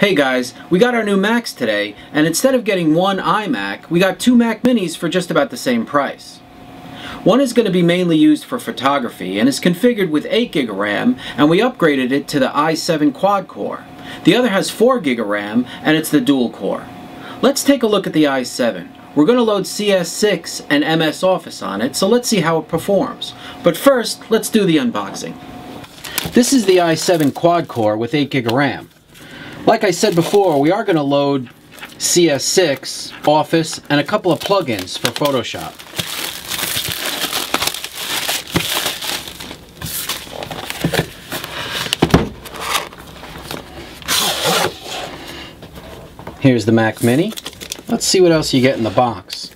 Hey guys, we got our new Macs today, and instead of getting one iMac, we got two Mac Minis for just about the same price. One is going to be mainly used for photography and is configured with 8GB of RAM, and we upgraded it to the i7 quad-core. The other has 4GB of RAM, and it's the dual-core. Let's take a look at the i7. We're going to load CS6 and MS Office on it, so let's see how it performs. But first, let's do the unboxing. This is the i7 quad-core with 8GB of RAM. Like I said before, we are going to load CS6, Office, and a couple of plugins for Photoshop. Here's the Mac Mini. Let's see what else you get in the box.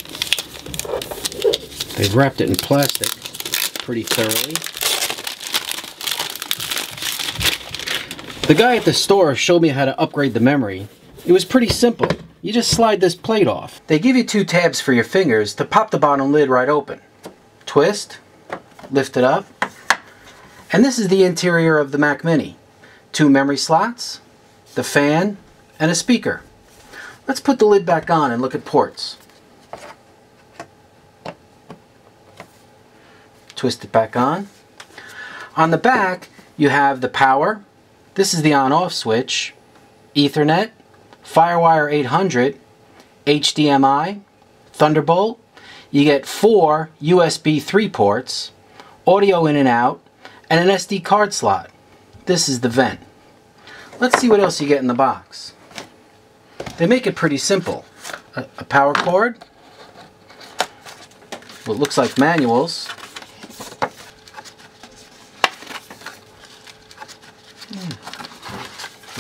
They've wrapped it in plastic pretty thoroughly. The guy at the store showed me how to upgrade the memory. It was pretty simple. You just slide this plate off. They give you two tabs for your fingers to pop the bottom lid right open. Twist, lift it up, and this is the interior of the Mac Mini. Two memory slots, the fan, and a speaker. Let's put the lid back on and look at ports. Twist it back on. On the back, you have the power, this is the on-off switch, Ethernet, Firewire 800, HDMI, Thunderbolt. You get four USB 3 ports, audio in and out, and an SD card slot. This is the vent. Let's see what else you get in the box. They make it pretty simple. A, a power cord, what looks like manuals,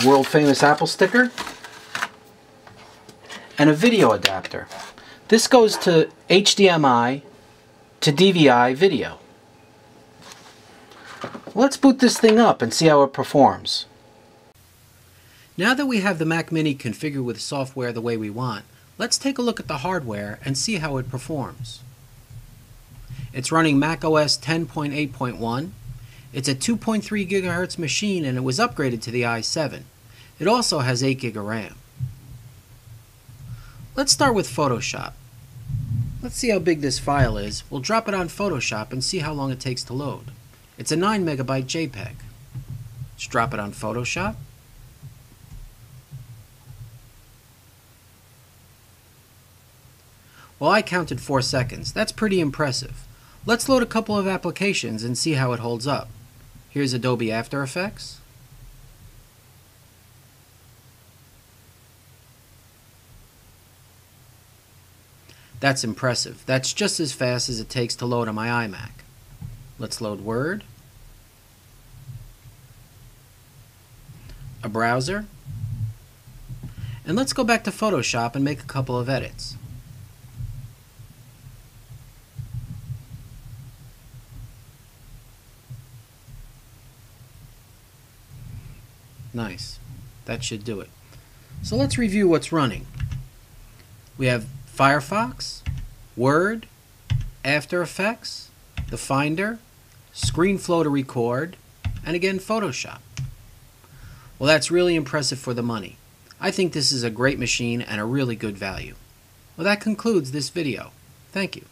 world famous Apple sticker, and a video adapter. This goes to HDMI to DVI video. Let's boot this thing up and see how it performs. Now that we have the Mac Mini configured with software the way we want, let's take a look at the hardware and see how it performs. It's running Mac OS 10.8.1, it's a 2.3 GHz machine and it was upgraded to the i7. It also has 8 GB of RAM. Let's start with Photoshop. Let's see how big this file is. We'll drop it on Photoshop and see how long it takes to load. It's a 9 megabyte JPEG. Let's drop it on Photoshop. Well, I counted 4 seconds. That's pretty impressive. Let's load a couple of applications and see how it holds up. Here's Adobe After Effects. That's impressive. That's just as fast as it takes to load on my iMac. Let's load Word. A browser. And let's go back to Photoshop and make a couple of edits. Nice. That should do it. So let's review what's running. We have Firefox, Word, After Effects, the Finder, ScreenFlow to record, and again Photoshop. Well, that's really impressive for the money. I think this is a great machine and a really good value. Well, that concludes this video. Thank you.